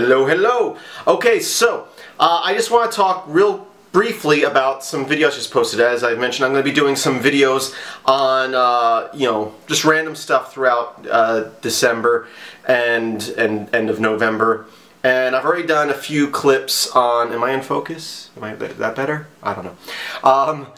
Hello, hello. Okay, so uh, I just want to talk real briefly about some videos just posted. As I mentioned, I'm going to be doing some videos on, uh, you know, just random stuff throughout uh, December and, and end of November. And I've already done a few clips on, am I in focus? Am I that better? I don't know. Um,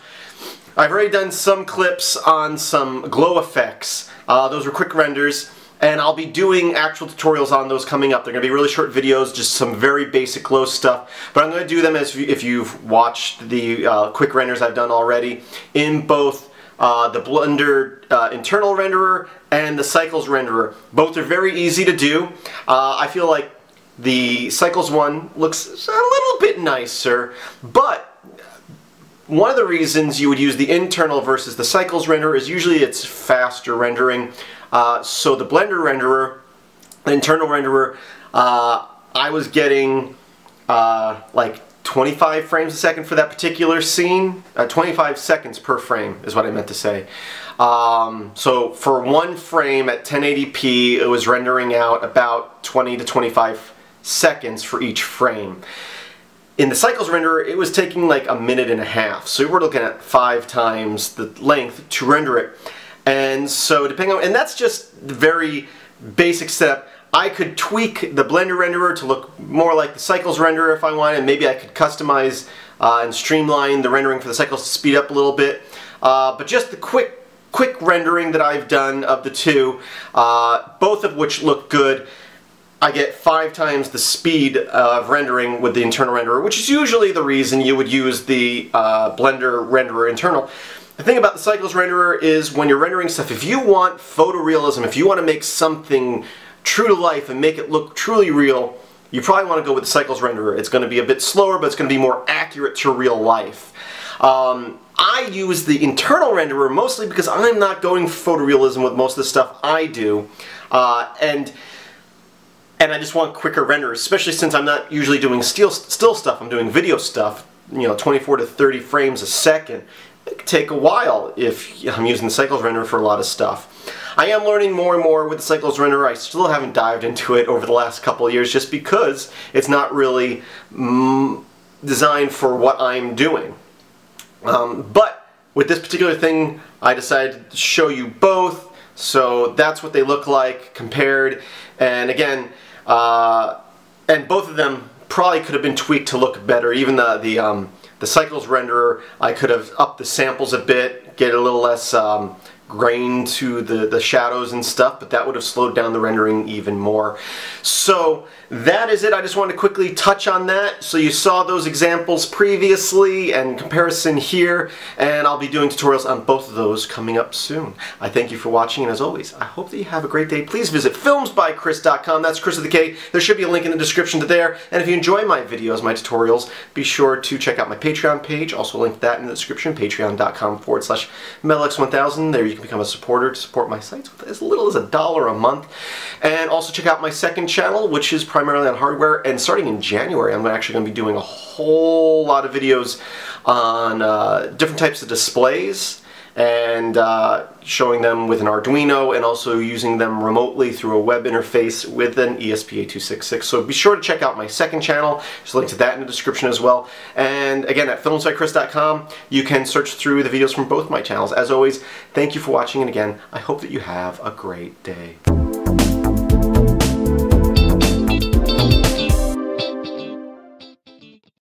I've already done some clips on some glow effects. Uh, those were quick renders and I'll be doing actual tutorials on those coming up. They're going to be really short videos, just some very basic glow stuff, but I'm going to do them as if you've watched the uh, quick renders I've done already in both uh, the Blender uh, internal renderer and the Cycles renderer. Both are very easy to do. Uh, I feel like the Cycles one looks a little bit nicer, but one of the reasons you would use the internal versus the Cycles renderer is usually it's faster rendering. Uh, so the Blender renderer, the internal renderer, uh, I was getting uh, like 25 frames a second for that particular scene. Uh, 25 seconds per frame is what I meant to say. Um, so for one frame at 1080p, it was rendering out about 20 to 25 seconds for each frame. In the Cycles renderer, it was taking like a minute and a half. So we were looking at five times the length to render it. And so depending on, and that's just the very basic setup. I could tweak the Blender renderer to look more like the Cycles renderer if I wanted. Maybe I could customize uh, and streamline the rendering for the Cycles to speed up a little bit. Uh, but just the quick quick rendering that I've done of the two, uh, both of which look good. I get five times the speed of rendering with the internal renderer, which is usually the reason you would use the uh, Blender renderer internal. The thing about the Cycles renderer is when you're rendering stuff, if you want photorealism, if you want to make something true to life and make it look truly real, you probably want to go with the Cycles renderer. It's going to be a bit slower, but it's going to be more accurate to real life. Um, I use the internal renderer mostly because I'm not going photorealism with most of the stuff I do. Uh, and and I just want quicker renders, especially since I'm not usually doing still, still stuff, I'm doing video stuff, you know, 24 to 30 frames a second take a while if I'm using the Cycles renderer for a lot of stuff. I am learning more and more with the Cycles renderer. I still haven't dived into it over the last couple of years just because it's not really mm, designed for what I'm doing. Um, but with this particular thing, I decided to show you both. So that's what they look like compared. And again, uh, and both of them probably could have been tweaked to look better. Even the, the um, the Cycles renderer, I could have upped the samples a bit, get a little less um, grain to the, the shadows and stuff, but that would have slowed down the rendering even more. So that is it. I just wanted to quickly touch on that. So you saw those examples previously and comparison here, and I'll be doing tutorials on both of those coming up soon. I thank you for watching, and as always, I hope that you have a great day. Please visit filmsbykris.com. That's Kris with the K. There should be a link in the description to there. And if you enjoy my videos, my tutorials, be sure to check out my Patreon page. Also link that in the description, patreon.com forward slash metalx1000. There you can become a supporter to support my sites with as little as a dollar a month. And also check out my second channel, which is primarily on hardware. And starting in January, I'm actually going to be doing a whole lot of videos on uh, different types of displays and uh, showing them with an Arduino and also using them remotely through a web interface with an ESP8266. So be sure to check out my second channel. There's a link to that in the description as well. And again, at filmsbykris.com, you can search through the videos from both my channels. As always, thank you for watching, and again, I hope that you have a great day.